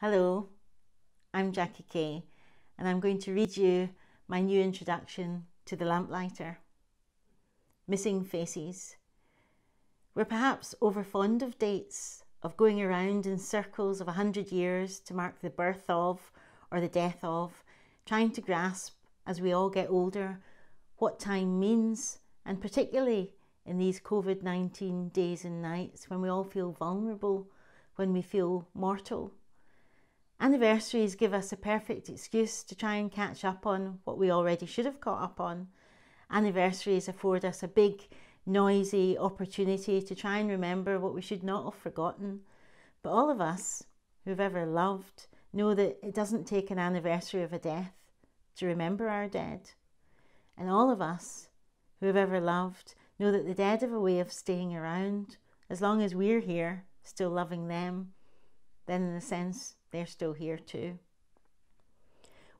Hello, I'm Jackie Kay, and I'm going to read you my new introduction to The Lamplighter. Missing Faces. We're perhaps over fond of dates, of going around in circles of a hundred years to mark the birth of or the death of, trying to grasp, as we all get older, what time means, and particularly in these COVID 19 days and nights when we all feel vulnerable, when we feel mortal. Anniversaries give us a perfect excuse to try and catch up on what we already should have caught up on. Anniversaries afford us a big, noisy opportunity to try and remember what we should not have forgotten. But all of us who've ever loved know that it doesn't take an anniversary of a death to remember our dead. And all of us who have ever loved know that the dead have a way of staying around as long as we're here, still loving them. Then, in a sense, they're still here too.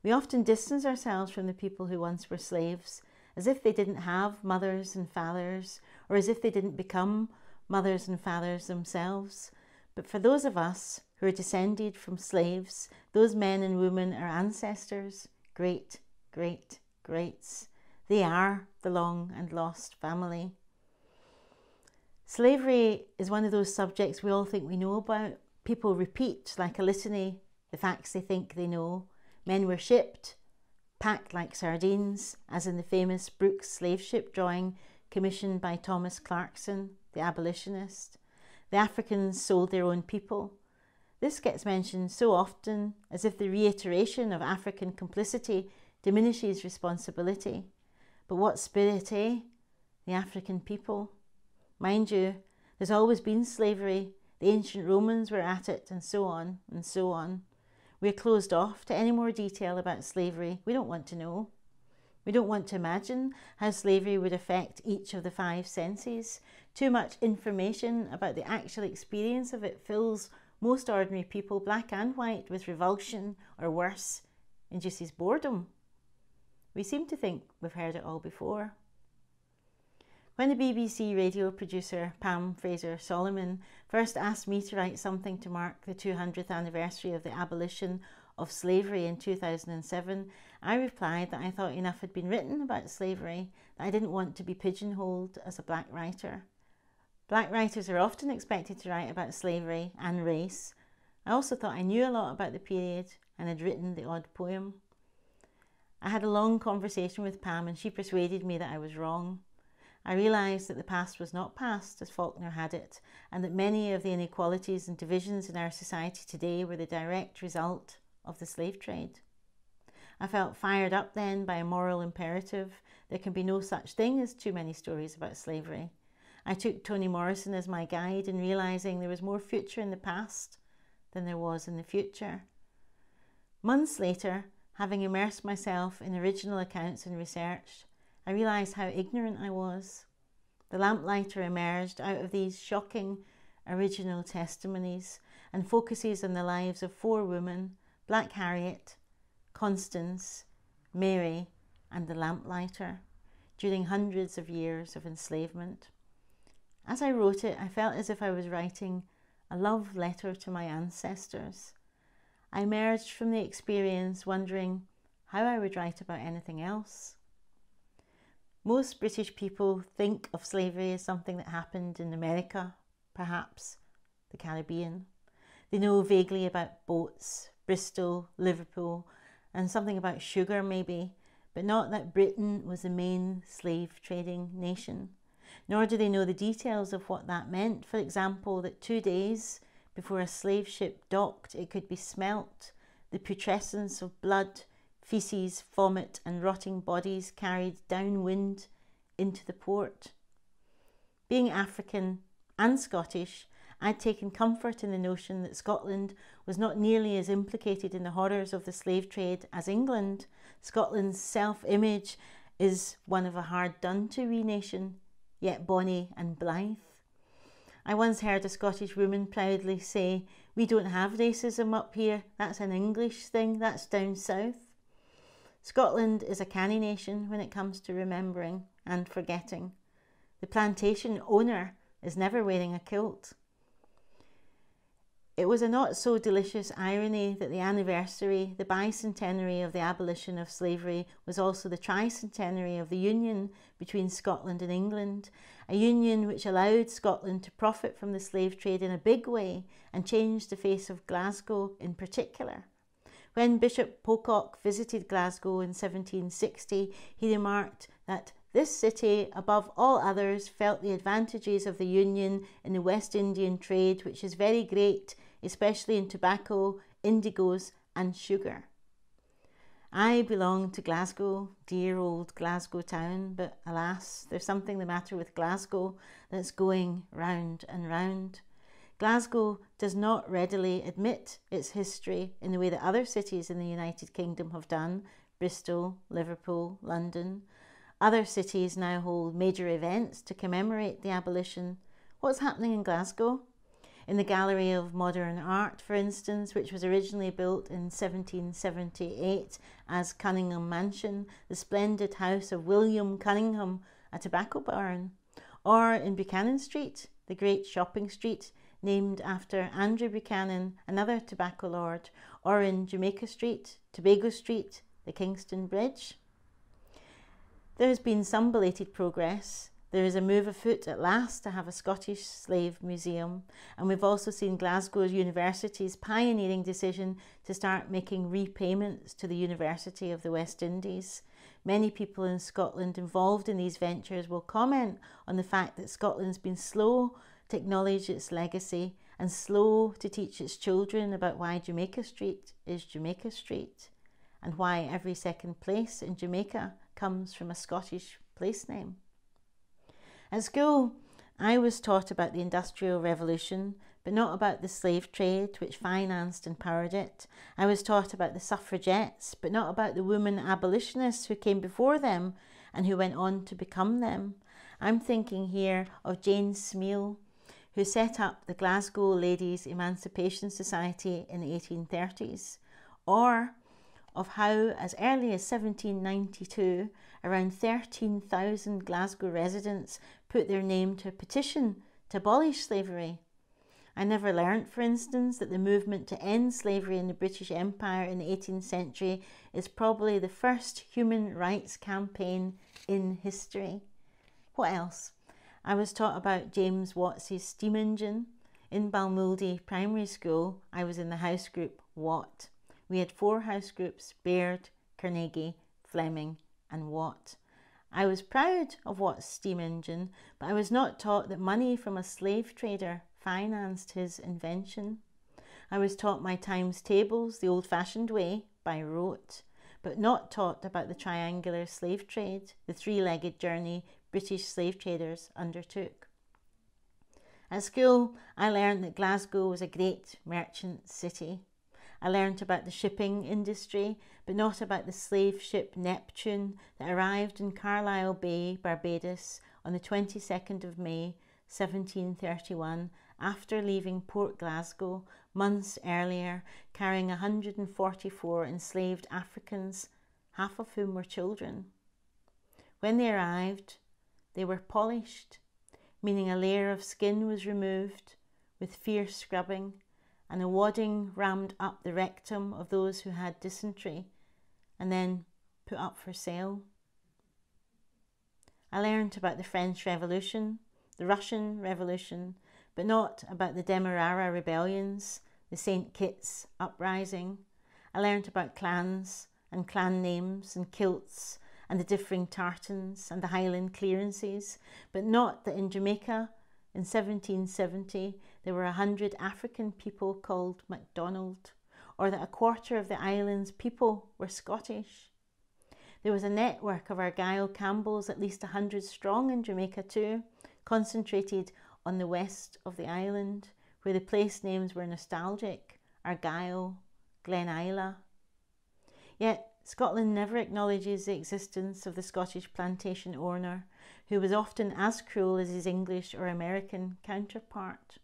We often distance ourselves from the people who once were slaves, as if they didn't have mothers and fathers, or as if they didn't become mothers and fathers themselves. But for those of us who are descended from slaves, those men and women are ancestors, great, great, greats. They are the long and lost family. Slavery is one of those subjects we all think we know about, People repeat like a litany the facts they think they know. Men were shipped, packed like sardines, as in the famous Brookes slave ship drawing commissioned by Thomas Clarkson, the abolitionist. The Africans sold their own people. This gets mentioned so often as if the reiteration of African complicity diminishes responsibility. But what spirit, eh? The African people. Mind you, there's always been slavery the ancient Romans were at it, and so on, and so on. We're closed off to any more detail about slavery. We don't want to know. We don't want to imagine how slavery would affect each of the five senses. Too much information about the actual experience of it fills most ordinary people, black and white, with revulsion or worse, induces boredom. We seem to think we've heard it all before. When the BBC radio producer Pam Fraser Solomon first asked me to write something to mark the 200th anniversary of the abolition of slavery in 2007, I replied that I thought enough had been written about slavery, that I didn't want to be pigeonholed as a black writer. Black writers are often expected to write about slavery and race. I also thought I knew a lot about the period and had written the odd poem. I had a long conversation with Pam and she persuaded me that I was wrong. I realised that the past was not past as Faulkner had it, and that many of the inequalities and divisions in our society today were the direct result of the slave trade. I felt fired up then by a moral imperative. There can be no such thing as too many stories about slavery. I took Toni Morrison as my guide in realising there was more future in the past than there was in the future. Months later, having immersed myself in original accounts and research, I realised how ignorant I was. The lamplighter emerged out of these shocking original testimonies and focuses on the lives of four women Black Harriot, Constance, Mary, and the lamplighter during hundreds of years of enslavement. As I wrote it, I felt as if I was writing a love letter to my ancestors. I emerged from the experience wondering how I would write about anything else. Most British people think of slavery as something that happened in America, perhaps the Caribbean. They know vaguely about boats, Bristol, Liverpool, and something about sugar maybe, but not that Britain was the main slave trading nation. Nor do they know the details of what that meant. For example, that two days before a slave ship docked, it could be smelt, the putrescence of blood feces, vomit, and rotting bodies carried downwind into the port. Being African and Scottish, I'd taken comfort in the notion that Scotland was not nearly as implicated in the horrors of the slave trade as England. Scotland's self image is one of a hard done to wee nation, yet bonny and blithe. I once heard a Scottish woman proudly say, We don't have racism up here, that's an English thing, that's down south. Scotland is a canny nation when it comes to remembering and forgetting. The plantation owner is never wearing a kilt. It was a not so delicious irony that the anniversary, the bicentenary of the abolition of slavery, was also the tricentenary of the union between Scotland and England, a union which allowed Scotland to profit from the slave trade in a big way and changed the face of Glasgow in particular. When Bishop Pococke visited Glasgow in 1760, he remarked that this city, above all others, felt the advantages of the Union in the West Indian trade, which is very great especially in tobacco, indigos, and sugar. I belong to Glasgow, dear old Glasgow town, but alas, there's something the matter with Glasgow that's going round and round. Glasgow does not readily admit its history in the way that other cities in the United Kingdom have done Bristol, Liverpool, London. Other cities now hold major events to commemorate the abolition. What's happening in Glasgow? in the Gallery of Modern Art, for instance, which was originally built in 1778 as Cunninghame Mansion, the splendid house of William Cunninghame, a tobacco baron, or in Buchanan Street, the great shopping street named after Andrew Buchanan, another tobacco lord, or in Jamaica Street, Tobago Street, the Kingston Bridge. There has been some belated progress there is a move afoot at last to have a Scottish slave museum, and we've also seen Glasgow University's pioneering decision to start making repayments to the University of the West Indies. Many people in Scotland involved in these ventures will comment on the fact that Scotland's been slow to acknowledge its legacy and slow to teach its children about why Jamaica Street is Jamaica Street and why every second place in Jamaica comes from a Scottish place name. At school, I was taught about the Industrial Revolution, but not about the slave trade which financed and powered it. I was taught about the suffragettes, but not about the women abolitionists who came before them and who went on to become them. I'm thinking here of Jane Smeal, who set up the Glasgow Ladies Emancipation Society in the 1830s, or of how, as early as 1792, around 13,000 Glasgow residents put their name to a petition to abolish slavery. I never learnt, for instance, that the movement to end slavery in the British Empire in the 18th century is probably the first human rights campaign in history. What else? I was taught about James Watts's steam engine. In Balmuildy Primary School, I was in the house group Watt. We had four house groups Baird, Carnegie, Fleming, and Watt. I was proud of Watt's steam engine, but I was not taught that money from a slave trader financed his invention. I was taught my times tables the old fashioned way by rote, but not taught about the triangular slave trade, the three legged journey British slave traders undertook. At school, I learned that Glasgow was a great merchant city. I learnt about the shipping industry, but not about the slave ship Neptune that arrived in Carlisle Bay, Barbados on the 22nd of May 1731 after leaving Port Glasgow months earlier, carrying 144 enslaved Africans, half of whom were children. When they arrived, they were polished, meaning a layer of skin was removed with fierce scrubbing and a wadding rammed up the rectum of those who had dysentery and then put up for sale. I learned about the French Revolution, the Russian Revolution, but not about the Demerara rebellions, the St. Kitts uprising. I learned about clans and clan names and kilts and the differing tartans and the Highland clearances, but not that in Jamaica in 1770 there were a hundred African people called MacDonald, or that a quarter of the island's people were Scottish. There was a network of Argyll Campbells, at least a hundred strong in Jamaica too, concentrated on the west of the island, where the place names were nostalgic Argyll, Glen Isla. Yet Scotland never acknowledges the existence of the Scottish plantation owner, who was often as cruel as his English or American counterpart.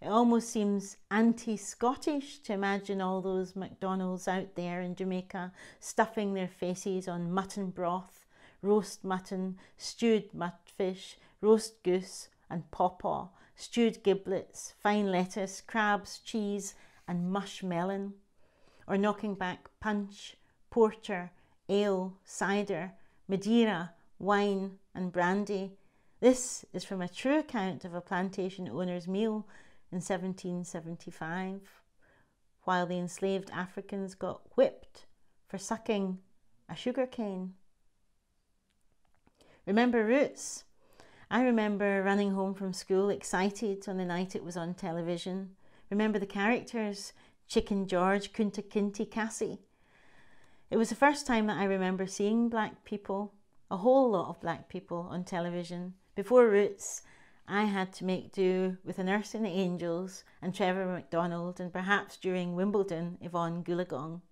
It almost seems anti Scottish to imagine all those McDonald's out there in Jamaica stuffing their faces on mutton broth, roast mutton, stewed mudfish, roast goose, and pawpaw stewed giblets, fine lettuce, crabs, cheese, and mush melon, or knocking back punch, porter, ale, cider, Madeira, wine, and brandy. This is from a true account of a plantation owner's meal in 1775, while the enslaved Africans got whipped for sucking a sugar cane. Remember Roots? I remember running home from school excited on the night it was on television. Remember the characters Chicken George, Kunta Kinte, Cassie. It was the first time that I remember seeing black people, a whole lot of black people on television. Before Roots, I had to make do with a nurse in the Angels and Trevor McDonald, and perhaps during Wimbledon, Yvonne Goolagong.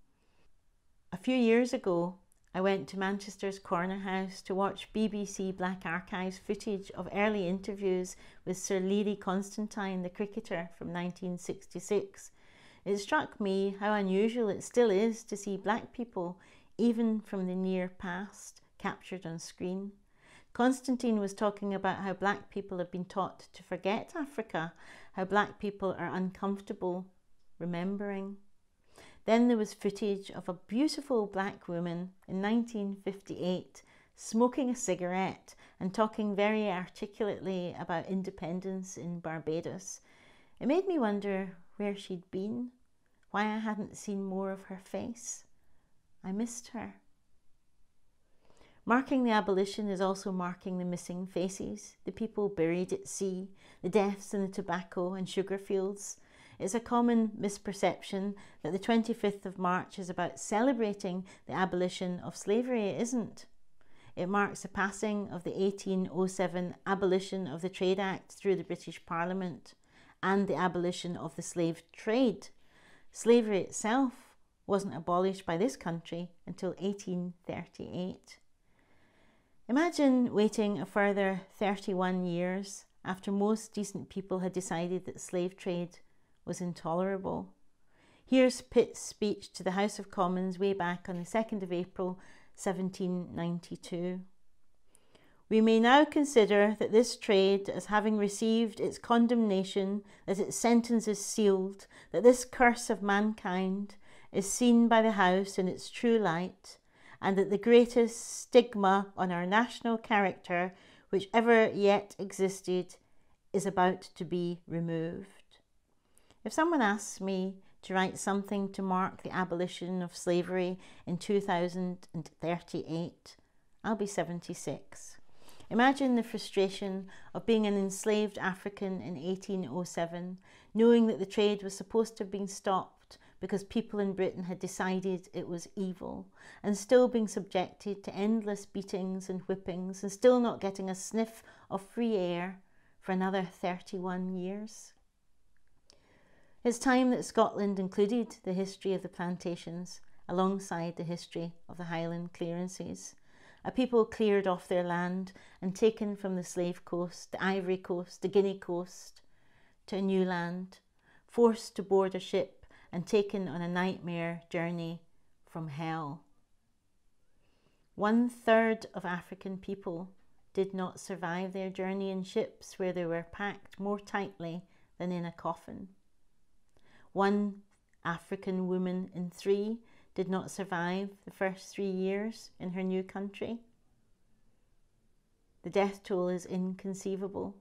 A few years ago, I went to Manchester's Corner House to watch BBC Black Archives footage of early interviews with Sir Learie Constantine, the cricketer from 1966. It struck me how unusual it still is to see black people, even from the near past, captured on screen. Constantine was talking about how black people have been taught to forget Africa, how black people are uncomfortable remembering. Then there was footage of a beautiful black woman in 1958 smoking a cigarette and talking very articulately about independence in Barbados. It made me wonder where she'd been, why I hadn't seen more of her face. I missed her. Marking the abolition is also marking the missing faces, the people buried at sea, the deaths in the tobacco and sugar fields. It's a common misperception that the 25th of March is about celebrating the abolition of slavery. It isn't. It marks the passing of the 1807 Abolition of the Trade Act through the British Parliament and the abolition of the slave trade. Slavery itself wasn't abolished by this country until 1838. Imagine waiting a further 31 years after most decent people had decided that slave trade was intolerable. Here's Pitt's speech to the House of Commons way back on the 2nd of April 1792. We may now consider that this trade, as having received its condemnation, that its sentence is sealed, that this curse of mankind is seen by the House in its true light, and that the greatest stigma on our national character which ever yet existed is about to be removed. If someone asks me to write something to mark the abolition of slavery in 2038, I'll be 76. Imagine the frustration of being an enslaved African in 1807, knowing that the trade was supposed to have been stopped because people in Britain had decided it was evil, and still being subjected to endless beatings and whippings, and still not getting a sniff of free air for another 31 years. It's time that Scotland included the history of the plantations alongside the history of the Highland clearances a people cleared off their land and taken from the slave coast, the Ivory Coast, the Guinea Coast, to a new land, forced to board a ship and taken on a nightmare journey from hell. One third of African people did not survive their journey in ships where they were packed more tightly than in a coffin. One African woman in three did not survive the first three years in her new country. The death toll is inconceivable.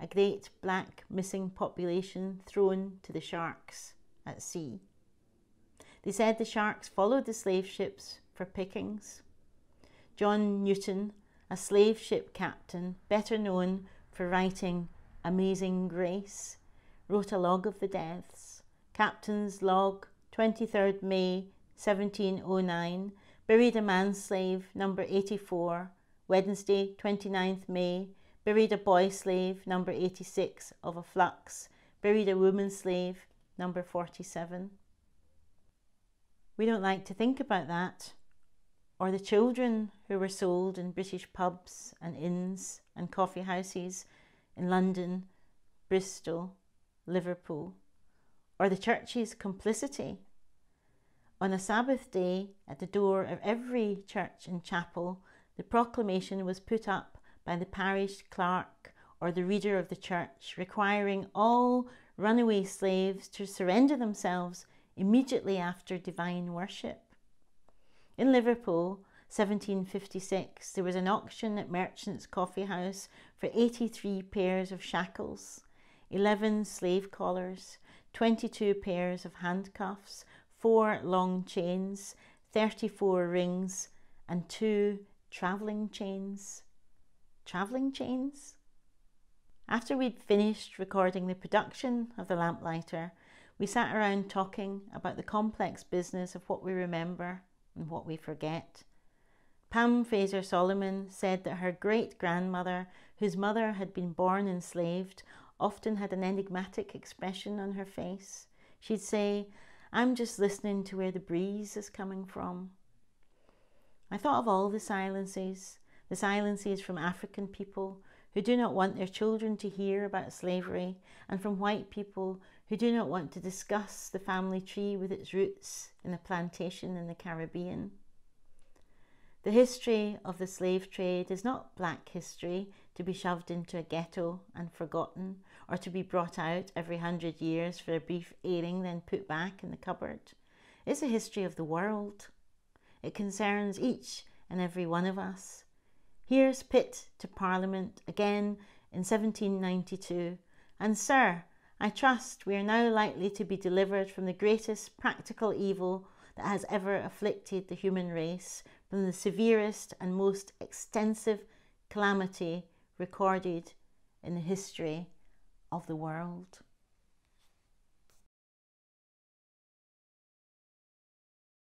A great black missing population thrown to the sharks at sea. They said the sharks followed the slave ships for pickings. John Newton, a slave ship captain, better known for writing Amazing Grace, wrote a log of the deaths. Captain's log, 23rd May 1709, buried a man slave, number 84. Wednesday, 29th May, buried a boy slave, number 86, of a flux. Buried a woman slave, number 47. We don't like to think about that. Or the children who were sold in British pubs and inns and coffee houses in London, Bristol, Liverpool. Or the church's complicity on a Sabbath day, at the door of every church and chapel, the proclamation was put up by the parish clerk or the reader of the church, requiring all runaway slaves to surrender themselves immediately after divine worship. In Liverpool, 1756, there was an auction at Merchant's Coffee House for 83 pairs of shackles, 11 slave collars, 22 pairs of handcuffs, 4 long chains, 34 rings, and 2 travelling chains. Travelling chains? After we'd finished recording the production of The Lamplighter, we sat around talking about the complex business of what we remember and what we forget. Pam Fraser Solomon said that her great grandmother, whose mother had been born enslaved, often had an enigmatic expression on her face. She'd say, I'm just listening to where the breeze is coming from. I thought of all the silences, the silences from African people who do not want their children to hear about slavery, and from white people who do not want to discuss the family tree with its roots in a plantation in the Caribbean. The history of the slave trade is not black history to be shoved into a ghetto and forgotten, or to be brought out every hundred years for a brief airing, then put back in the cupboard. It's a history of the world. It concerns each and every one of us. Here's Pitt to Parliament again in 1792, and Sir, I trust we are now likely to be delivered from the greatest practical evil that has ever afflicted the human race, from the severest and most extensive calamity recorded in the history of the world.